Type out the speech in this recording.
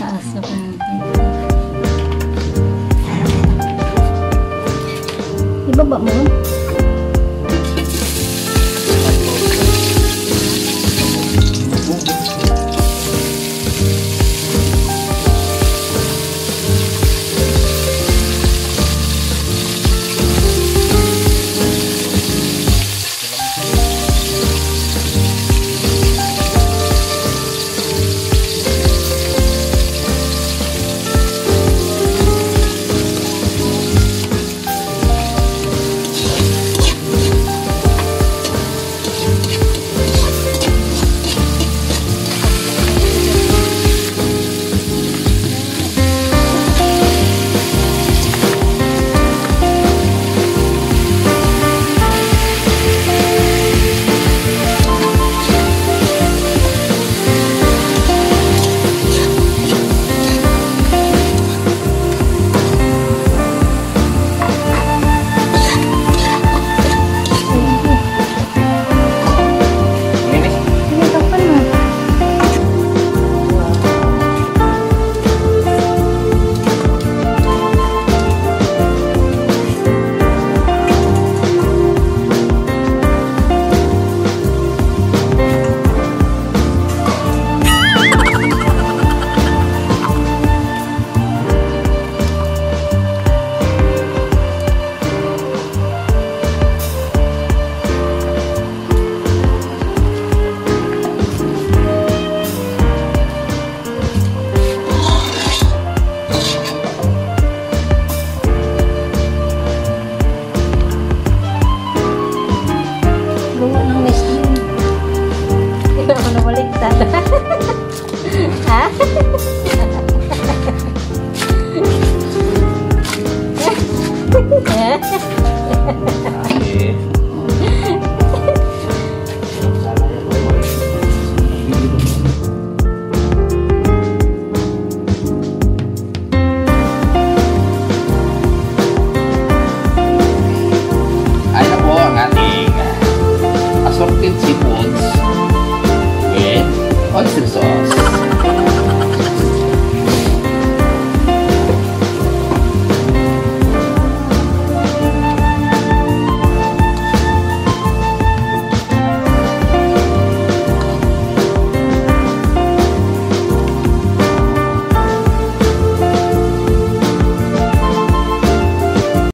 Taas na konti. Ibaba mo.